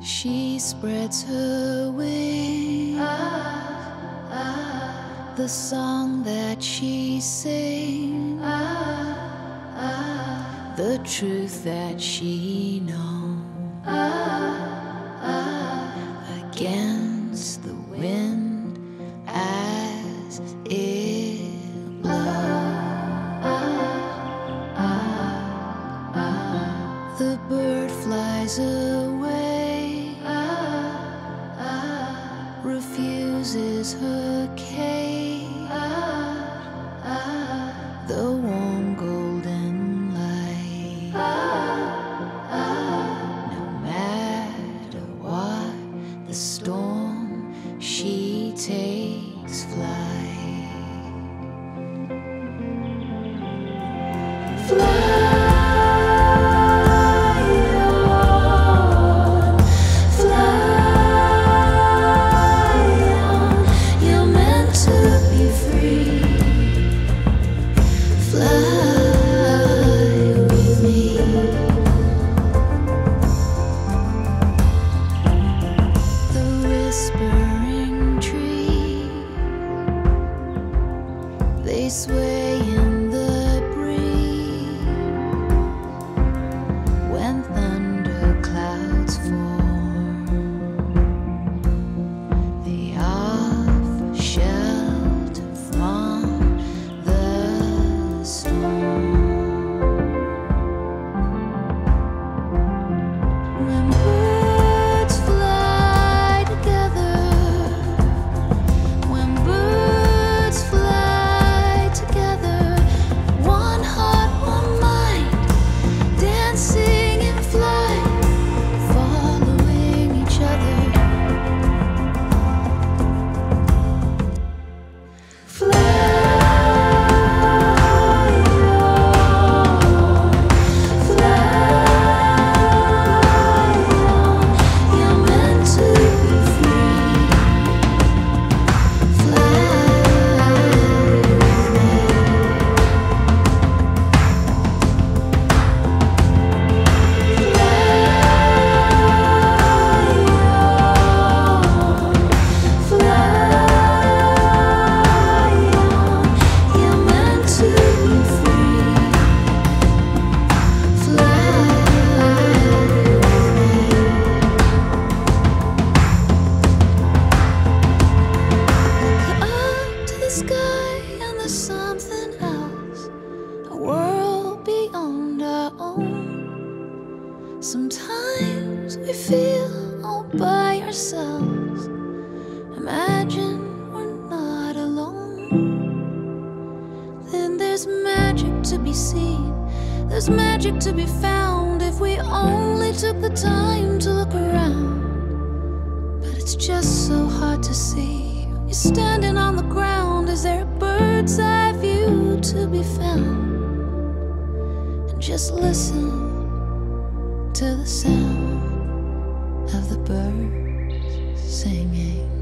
She spreads her wings. Ah. The song that she sings. The truth that she knows. Against the wind as it blows. The bird flies away, refuses her takes flight. Fly They Sometimes we feel all by ourselves. Imagine we're not alone. Then there's magic to be seen. There's magic to be found if we only took the time to look around. But it's just so hard to see. You're standing on the ground. Is there a bird's eye view to be found? And just listen to the sound of the birds singing.